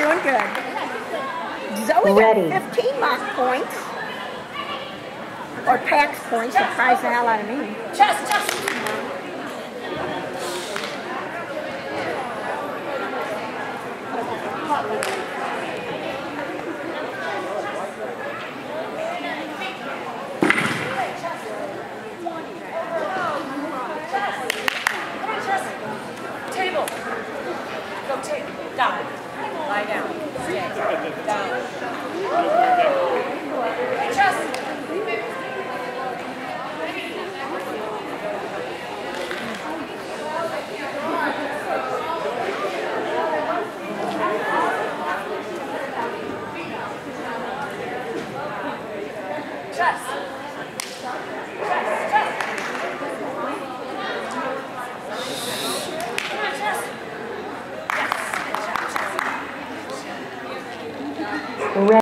doing good. Zoe Ready. got 15 MACH points. Or PAX points, surprised the hell out of me. Chest, chest. Table. Down. Lie down. Down. Chest. Chest. Come on, chest. Yes. Good job, chest. Ready.